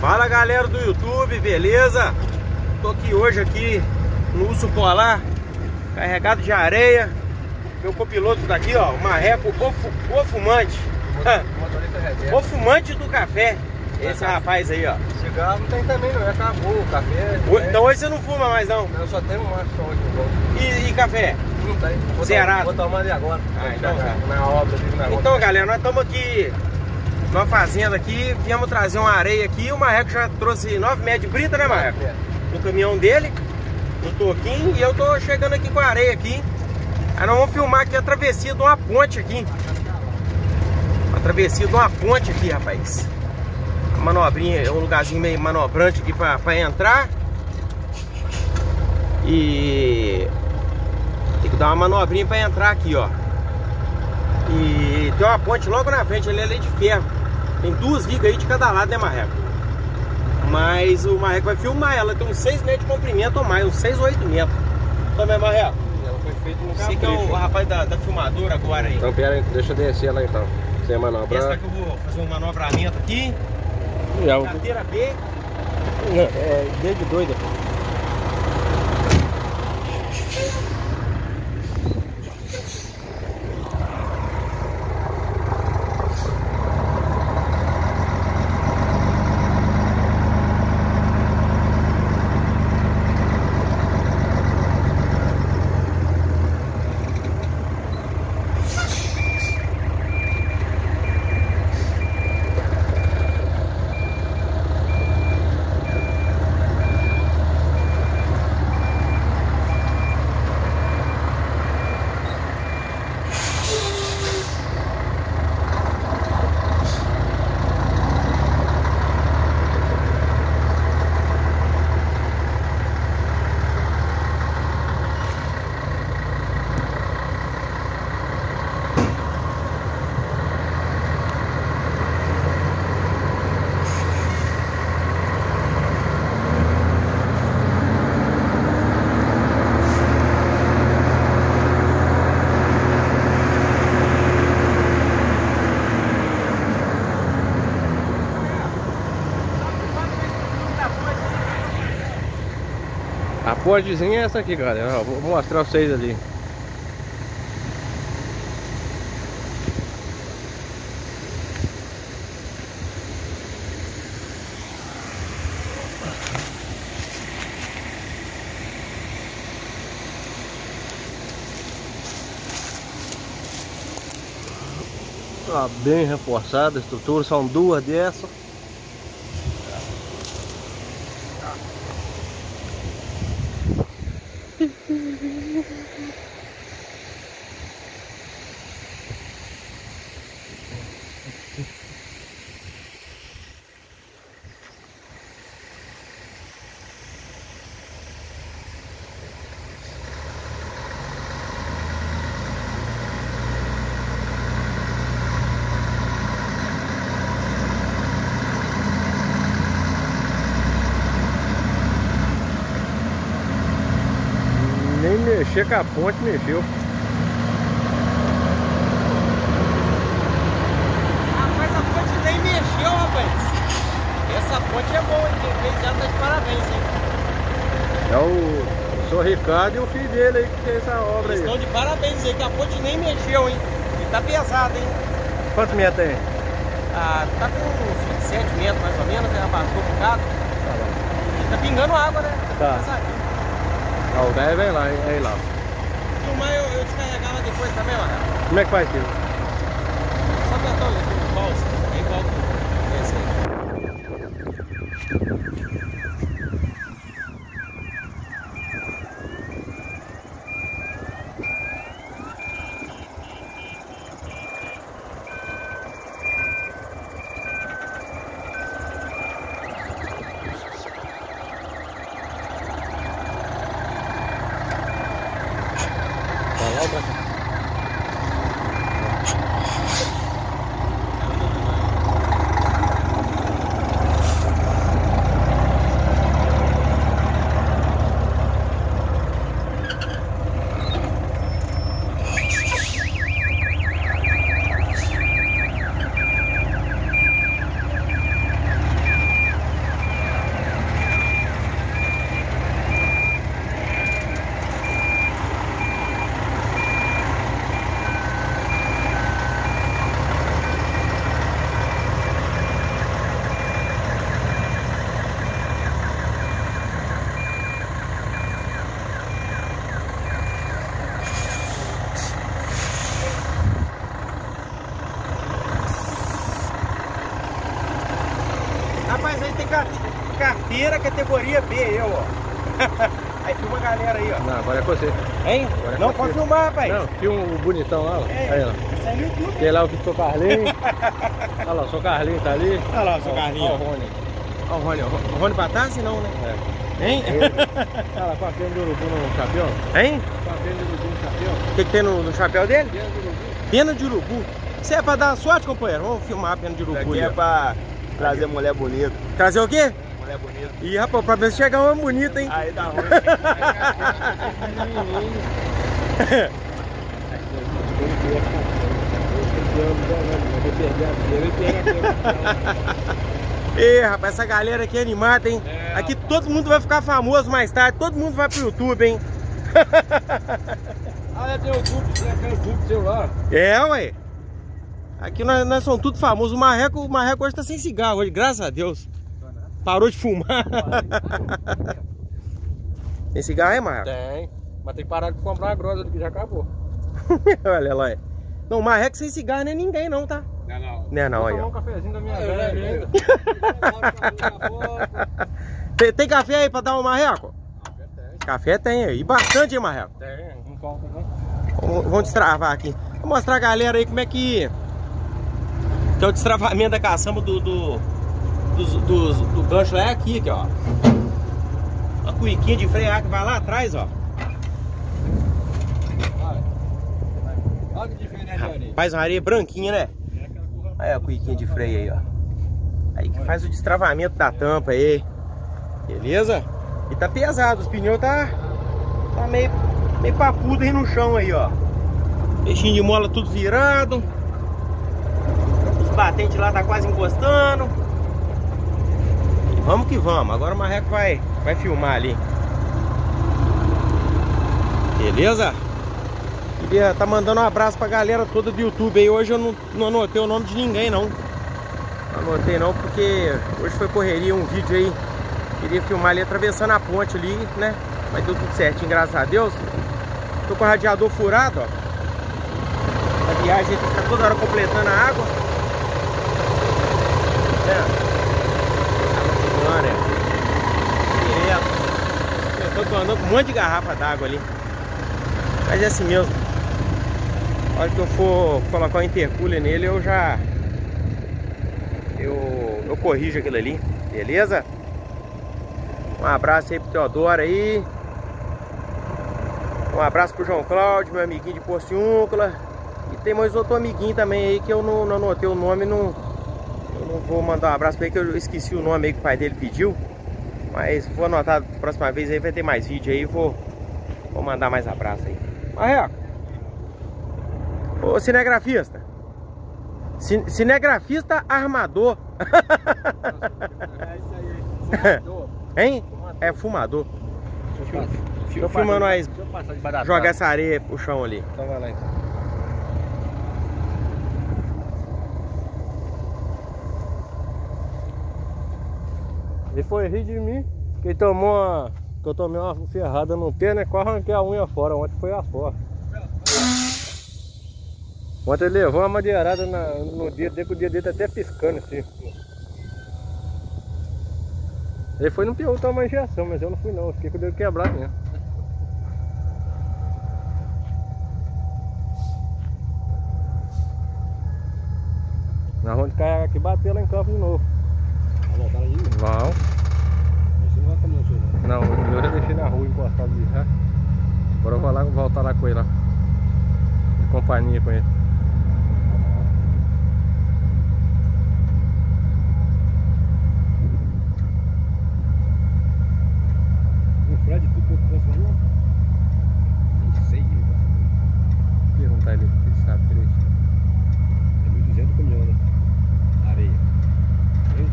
Fala galera do YouTube, beleza? Tô aqui hoje aqui no Urso Polar, carregado de areia. Meu copiloto tá aqui, ó, o marreco o, fumante. o fumante do café. Esse rapaz aí, ó. Cigarro não tem também, não. Acabou o café. O, então hoje você não fuma mais, não? Eu só tenho um maço só hoje. E, e café? Não tem. Vou Zerado? Tomar, vou tomar ali agora. Ah, então. Na obra ali, na Então, galera, nós estamos aqui numa fazenda aqui, viemos trazer uma areia aqui, o Marreco já trouxe 9 metros de brita, né Marreco? No caminhão dele, no toquinho, e eu tô chegando aqui com a areia aqui. Aí nós vamos filmar aqui a travessia de uma ponte aqui. A travessia de uma ponte aqui, rapaz. A manobrinha, é um lugarzinho meio manobrante aqui pra, pra entrar. E tem que dar uma manobrinha pra entrar aqui, ó. E tem uma ponte logo na frente, ali é de ferro. Tem duas vigas aí de cada lado, né, Marreco? Mas o Marreco vai filmar ela, tem uns 6 metros de comprimento ou mais, uns 6 ou 8 metros. Também, Marreco? Ela foi feita no Você que é o, rapaz da, da, filmadora agora aí. Então, pera aí, deixa eu descer lá então. Sem manobrar. Essa que eu vou fazer um manobramento aqui. Já, Carteira B. É, é desde doida. A portezinha é essa aqui, galera. Vou mostrar vocês ali. Tá bem reforçada a estrutura, são duas dessas. Nem mexer com a ponte, mexeu. Rapaz, a ponte nem mexeu, rapaz. Essa ponte é boa, hein? Quem fez ela tá de parabéns, hein? É o, o senhor Ricardo e o filho dele aí que fez essa obra Eles aí. estão de parabéns aí, que a ponte nem mexeu, hein? E tá pesado, hein? Quantos metros tem? Ah, tá com uns 27 metros mais ou menos, né? Abaixou um bocado. Tá. Tá pingando água, né? Tá. Pesadinho. Ah, o 10 vem lá, hein? Aí lá. Filmar eu, eu descarregava depois também, mano. Como é que faz isso? Só apertar o pause, aí volta. Esse aí. Pra lá ou pra cá? Rapaz, aí tem carteira categoria B, eu, ó. aí filma a galera aí, ó. Não, agora é você. Hein? Agora é não, pode filmar, rapaz. Não, filma o bonitão lá, ó. É, Aí, ó. Isso é no YouTube. Tem lá o Vitor Carlinhos. Olha lá, o seu Carlinhos tá ali. Olha lá o seu Carlinhos. Olha o Rony. Ó, o Rony, ó. o Rony Batassi não, né? É. Hein? Olha lá, com a pena de urubu no chapéu. Hein? Com a pena de urubu no chapéu. O que, que tem no, no chapéu dele? Pena de urubu. Pena de urubu. Isso é pra dar sorte, companheiro? Vamos filmar a pena de urubu. Isso aqui é pra trazer mulher bonita. Trazer o quê? Mulher bonita. Ih, rapaz, pra ver se chegar uma bonita, hein? Aí dá ruim. Ê, rapaz, essa galera aqui é animada, hein? É, aqui todo mundo vai ficar famoso mais tarde, todo mundo vai pro YouTube, hein? Ah, é, tem o tubo, tem o tubo celular. É, ué. Aqui nós, nós somos tudo famosos. O Marreco, o Marreco hoje tá sem cigarro, hoje, graças a Deus. Parou de fumar. tem cigarro aí, Marreco? Tem. Mas tem que parar de comprar a grossa que já acabou. Olha lá, é. Não, Marreco sem cigarro não é ninguém não, tá? Não, não. Não é não, Vou ó. um cafezinho da minha É, velha é, ainda. Tem, tem café aí pra dar um Marreco? Café tem aí. E bastante, hein, Marreco? Tem, não falta não. Vamos vamos destravar aqui. Vou mostrar a galera aí como é que... Que é o destravamento da caçamba do... do, dos- dos- do gancho é aqui, aqui, ó. Uma cuiquinha de freio que vai lá atrás, ó. Olha que diferente. Faz uma areia branquinha, né? Aí a cuiquinha de freio aí, ó. Aí que faz o destravamento da tampa aí. Beleza? E tá pesado, os pneus tá, tá meio, meio papudo aí no chão aí, ó. Peixinho de mola tudo virado. Os batentes lá tá quase encostando. Vamos que vamos. Agora o Marreco vai, vai filmar ali. Beleza? Queria tá mandando um abraço pra galera toda do YouTube aí. Hoje eu não, não anotei o nome de ninguém não. Não anotei não, porque hoje foi correria um vídeo aí. Queria filmar ali atravessando a ponte ali, né? Mas deu tudo certinho, graças a Deus. Tô com o radiador furado, ó. A viagem ficar toda hora completando a água. É. Agora, é. Direto. Eu tô andando com um monte de garrafa d'água ali. Mas é assim mesmo. A hora que eu for colocar o intercooler nele, eu já... Eu, eu corrijo aquilo ali, beleza? Um abraço aí pro Teodoro aí. Um abraço pro João Cláudio, meu amiguinho de Porciúncula. E tem mais outro amiguinho também aí que eu não, não anotei o nome, não, eu vou mandar um abraço pra ele que eu esqueci o nome aí que o pai dele pediu. Mas vou anotar próxima vez aí, vai ter mais vídeo aí, vou, vou mandar mais abraço aí. Marreco. Ô cinegrafista. Cin- cinegrafista armador. É isso aí. Fumador. Hein? É fumador. Deixa eu. Deixa eu filmar nós jogar essa areia pro chão ali. Então vai lá então. Ele foi rir de mim, que tomou uma. Que eu tomei uma ferrada no pé, né? Quase arranquei a unha fora. Ontem foi a fora. Ontem ele levou uma madeirada na- no dedo dele, que o dedo dele tá até piscando assim. Ele foi no pior tomar injeção, mas eu não fui não, eu fiquei com o dedo quebrado mesmo. Nós vamos carregar aqui e bater lá em campo de novo. Vão. Você não vai o seu, não. Não, o melhor eu deixei na rua encostado ali já. Agora eu vou lá voltar lá com ele lá. De companhia com ele. O Fred, tu comprou lá não? Não sei, cara. Perguntar ele se ele sabe direito. É 1.200 caminhão, né? Areia. Hein?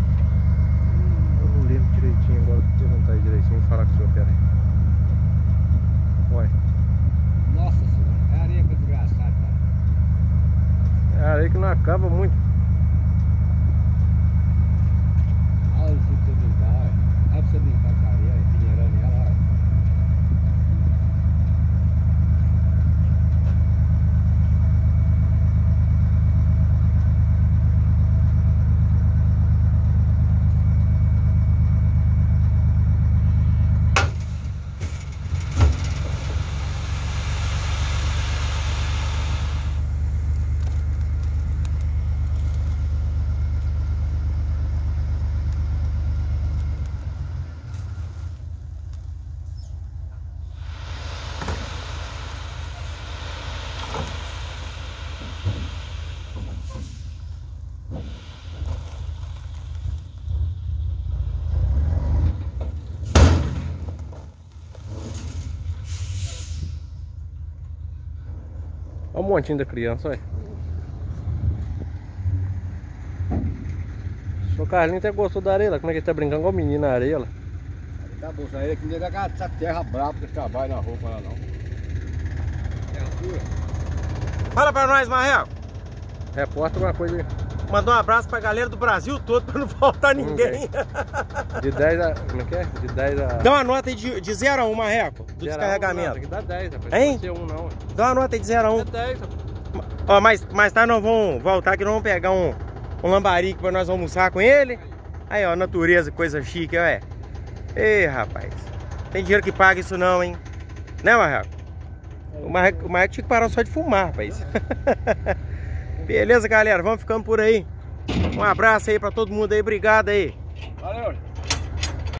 Eu não lembro direitinho agora. Vou perguntar ele direitinho e falar com o senhor, pera aí. Olha, Nossa senhora, é areia pra desgraçar, cara. é areia que não acaba muito. Olha o que você brincar, olha. Olha pra você brincar com a areia, olha, peneirando ela, olha. O montinho da criança, olha. O Carlinho até gostou da areia, como é que ele tá brincando com o menino na areia lá. Tá bom, aí é que não é essa terra brava que trabalha na roupa lá não. Terra pura. Fala pra nós, Marrel. Repórter uma coisa aí. Mandar um abraço pra galera do Brasil todo pra não faltar ninguém. de 10 a. Como é que é? De 10 a. Dá uma nota aí de, de 0 a 1, Marreco, do Geral, descarregamento. Não, aqui dá 10, rapaz. Hein? Não um não. Dá uma nota aí de 0 a 1. É 10, rapaz. Ó, mais, mais tarde nós vamos voltar que nós vamos pegar um, um lambarico pra nós almoçar com ele. Aí, ó, natureza, coisa chique, ó. É. Ei, rapaz. Tem dinheiro que paga isso não, hein? Né, Marreco? O Marreco, o Marreco tinha que parar só de fumar, rapaz. Beleza, galera? Vamos ficando por aí. Um abraço aí pra todo mundo aí. Obrigado aí. Valeu.